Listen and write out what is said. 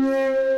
Música